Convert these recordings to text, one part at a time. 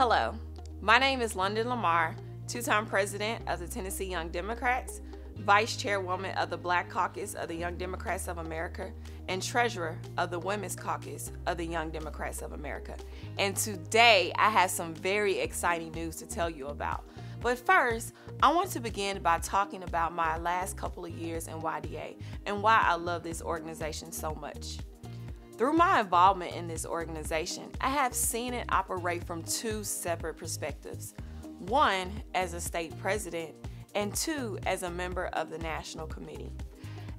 Hello, my name is London Lamar, two time president of the Tennessee Young Democrats, vice chairwoman of the Black Caucus of the Young Democrats of America, and treasurer of the Women's Caucus of the Young Democrats of America. And today I have some very exciting news to tell you about. But first, I want to begin by talking about my last couple of years in YDA and why I love this organization so much. Through my involvement in this organization, I have seen it operate from two separate perspectives one as a state president, and two as a member of the National Committee.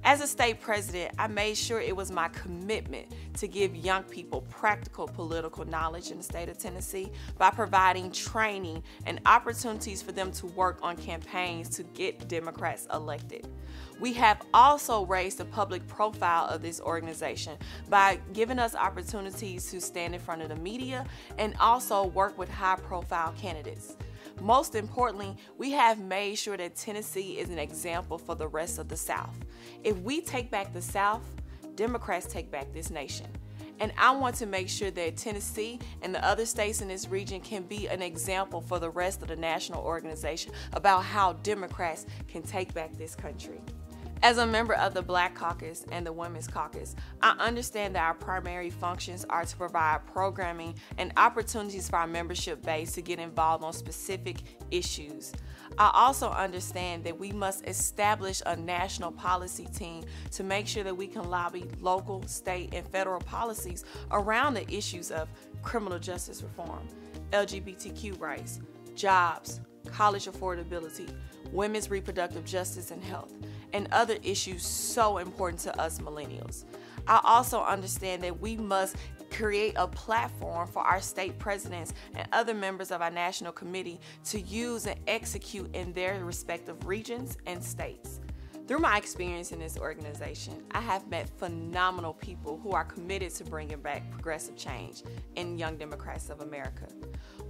As a state president, I made sure it was my commitment to give young people practical political knowledge in the state of Tennessee by providing training and opportunities for them to work on campaigns to get Democrats elected. We have also raised the public profile of this organization by giving us opportunities to stand in front of the media and also work with high profile candidates. Most importantly, we have made sure that Tennessee is an example for the rest of the South. If we take back the South, Democrats take back this nation. And I want to make sure that Tennessee and the other states in this region can be an example for the rest of the national organization about how Democrats can take back this country. As a member of the Black Caucus and the Women's Caucus, I understand that our primary functions are to provide programming and opportunities for our membership base to get involved on specific issues. I also understand that we must establish a national policy team to make sure that we can lobby local, state, and federal policies around the issues of criminal justice reform, LGBTQ rights, jobs, college affordability, women's reproductive justice and health and other issues so important to us millennials. I also understand that we must create a platform for our state presidents and other members of our national committee to use and execute in their respective regions and states. Through my experience in this organization, I have met phenomenal people who are committed to bringing back progressive change in Young Democrats of America.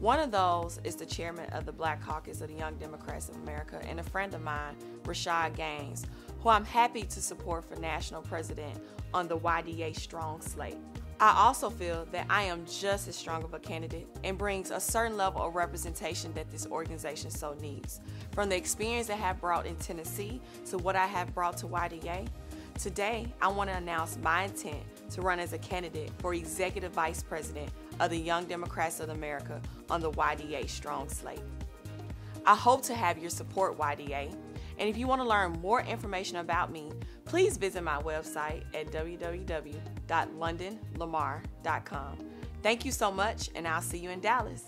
One of those is the chairman of the Black Caucus of the Young Democrats of America and a friend of mine, Rashad Gaines, who I'm happy to support for national president on the YDA Strong slate. I also feel that I am just as strong of a candidate and brings a certain level of representation that this organization so needs. From the experience I have brought in Tennessee to what I have brought to YDA, today I want to announce my intent to run as a candidate for Executive Vice President of the Young Democrats of America on the YDA Strong slate. I hope to have your support, YDA. And if you want to learn more information about me, please visit my website at www.londonlamar.com. Thank you so much, and I'll see you in Dallas.